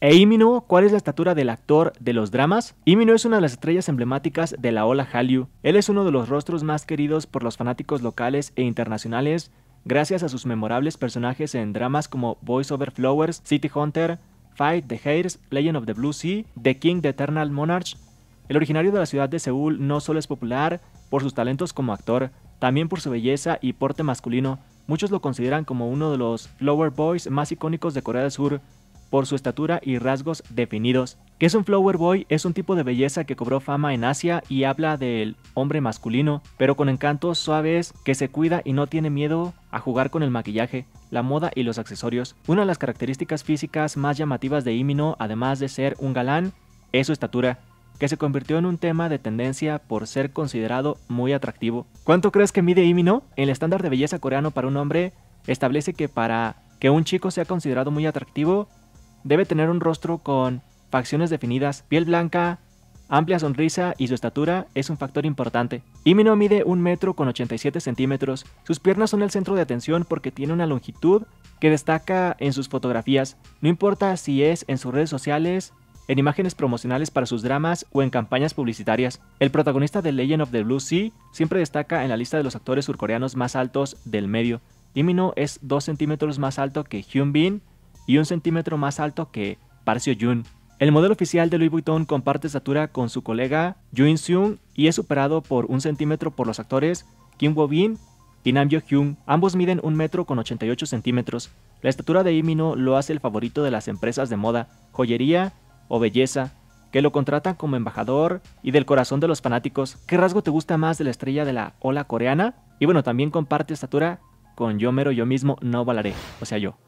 ¿E Imino? ¿Cuál es la estatura del actor de los dramas? Imino es una de las estrellas emblemáticas de la ola Hallyu. Él es uno de los rostros más queridos por los fanáticos locales e internacionales gracias a sus memorables personajes en dramas como Voice Over Flowers, City Hunter, Fight the Haters, Legend of the Blue Sea, The King the Eternal Monarch. El originario de la ciudad de Seúl no solo es popular por sus talentos como actor, también por su belleza y porte masculino. Muchos lo consideran como uno de los Flower Boys más icónicos de Corea del Sur, por su estatura y rasgos definidos. ¿Qué es un flower boy? Es un tipo de belleza que cobró fama en Asia y habla del hombre masculino, pero con encantos suaves que se cuida y no tiene miedo a jugar con el maquillaje, la moda y los accesorios. Una de las características físicas más llamativas de Imino, además de ser un galán, es su estatura que se convirtió en un tema de tendencia por ser considerado muy atractivo. ¿Cuánto crees que mide Imino? El estándar de belleza coreano para un hombre establece que para que un chico sea considerado muy atractivo, Debe tener un rostro con facciones definidas, piel blanca, amplia sonrisa y su estatura es un factor importante. Imino mide un metro con 87 centímetros. Sus piernas son el centro de atención porque tiene una longitud que destaca en sus fotografías. No importa si es en sus redes sociales, en imágenes promocionales para sus dramas o en campañas publicitarias. El protagonista de Legend of the Blue Sea siempre destaca en la lista de los actores surcoreanos más altos del medio. Imino es 2 centímetros más alto que Hyun Bin y un centímetro más alto que Park Seo-joon. El modelo oficial de Louis Vuitton comparte estatura con su colega Yoon Seung y es superado por un centímetro por los actores Kim Wo-bin y Nam Yo-hyun. Ambos miden un metro con 88 centímetros. La estatura de Imino lo hace el favorito de las empresas de moda, joyería o belleza, que lo contratan como embajador y del corazón de los fanáticos. ¿Qué rasgo te gusta más de la estrella de la ola coreana? Y bueno, también comparte estatura con Yo Mero Yo mismo no valaré, o sea yo.